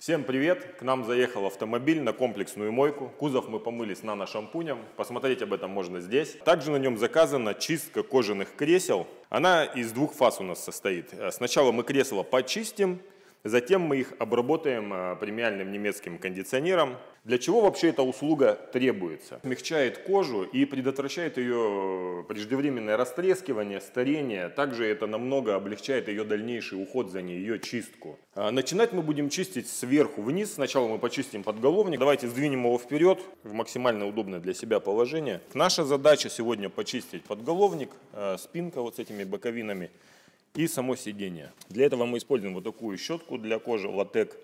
Всем привет! К нам заехал автомобиль на комплексную мойку. Кузов мы помыли с нано-шампунем. Посмотреть об этом можно здесь. Также на нем заказана чистка кожаных кресел. Она из двух фаз у нас состоит. Сначала мы кресла почистим, Затем мы их обработаем а, премиальным немецким кондиционером. Для чего вообще эта услуга требуется? Смягчает кожу и предотвращает ее преждевременное растрескивание, старение. Также это намного облегчает ее дальнейший уход за ней, ее чистку. А, начинать мы будем чистить сверху вниз. Сначала мы почистим подголовник. Давайте сдвинем его вперед в максимально удобное для себя положение. Наша задача сегодня почистить подголовник, а, спинка вот с этими боковинами и само сиденье. Для этого мы используем вот такую щетку для кожи Латек.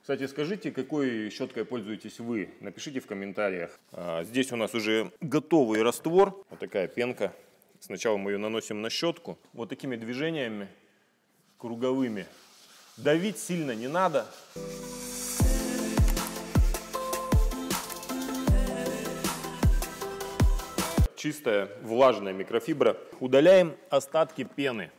Кстати, скажите, какой щеткой пользуетесь вы? Напишите в комментариях. А, здесь у нас уже готовый раствор. Вот такая пенка. Сначала мы ее наносим на щетку. Вот такими движениями круговыми. Давить сильно не надо. Чистая влажная микрофибра. Удаляем остатки пены.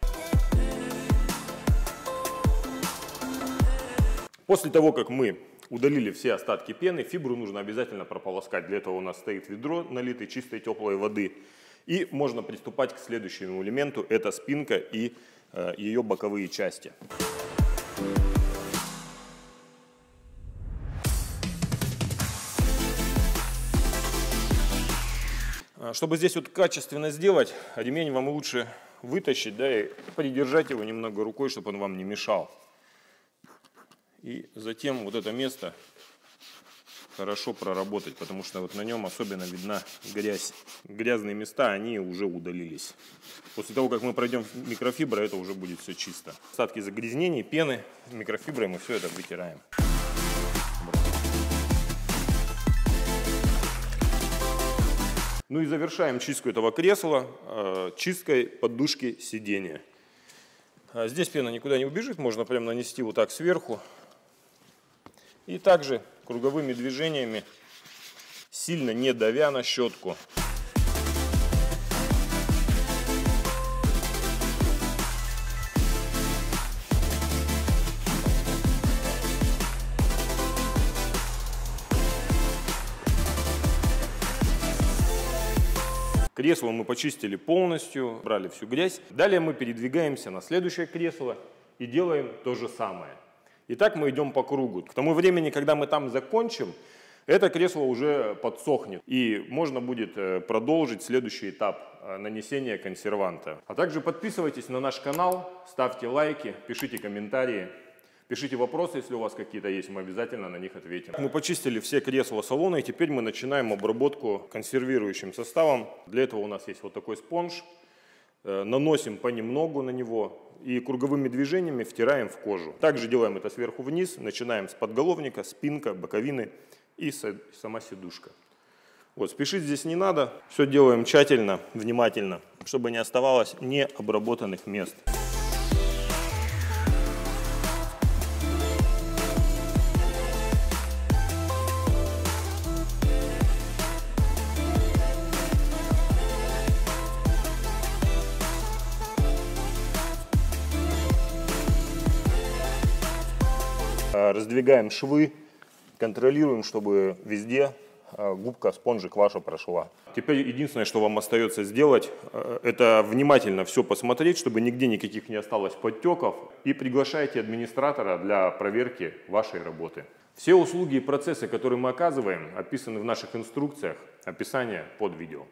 После того, как мы удалили все остатки пены, фибру нужно обязательно прополоскать. Для этого у нас стоит ведро, налитое чистой теплой воды. И можно приступать к следующему элементу, это спинка и э, ее боковые части. А, чтобы здесь вот качественно сделать, ремень вам лучше вытащить, да, и придержать его немного рукой, чтобы он вам не мешал. И затем вот это место хорошо проработать, потому что вот на нем особенно видна грязь. Грязные места, они уже удалились. После того, как мы пройдем микрофибра, это уже будет все чисто. Остатки загрязнений, пены, микрофиброй мы все это вытираем. Ну и завершаем чистку этого кресла э, чисткой подушки сидения. А здесь пена никуда не убежит, можно прям нанести вот так сверху. И также круговыми движениями, сильно не давя на щетку. Кресло мы почистили полностью, брали всю грязь. Далее мы передвигаемся на следующее кресло и делаем то же самое. И так мы идем по кругу. К тому времени, когда мы там закончим, это кресло уже подсохнет, и можно будет э, продолжить следующий этап э, нанесения консерванта. А также подписывайтесь на наш канал, ставьте лайки, пишите комментарии, пишите вопросы, если у вас какие-то есть, мы обязательно на них ответим. Мы почистили все кресла салона, и теперь мы начинаем обработку консервирующим составом. Для этого у нас есть вот такой спонж. Э, наносим понемногу на него и круговыми движениями втираем в кожу. Также делаем это сверху вниз, начинаем с подголовника, спинка, боковины и сама сидушка. Вот, спешить здесь не надо, все делаем тщательно, внимательно, чтобы не оставалось необработанных мест. Раздвигаем швы, контролируем, чтобы везде э, губка, спонжик ваша прошла. Теперь единственное, что вам остается сделать, э, это внимательно все посмотреть, чтобы нигде никаких не осталось подтеков. И приглашайте администратора для проверки вашей работы. Все услуги и процессы, которые мы оказываем, описаны в наших инструкциях, описание под видео.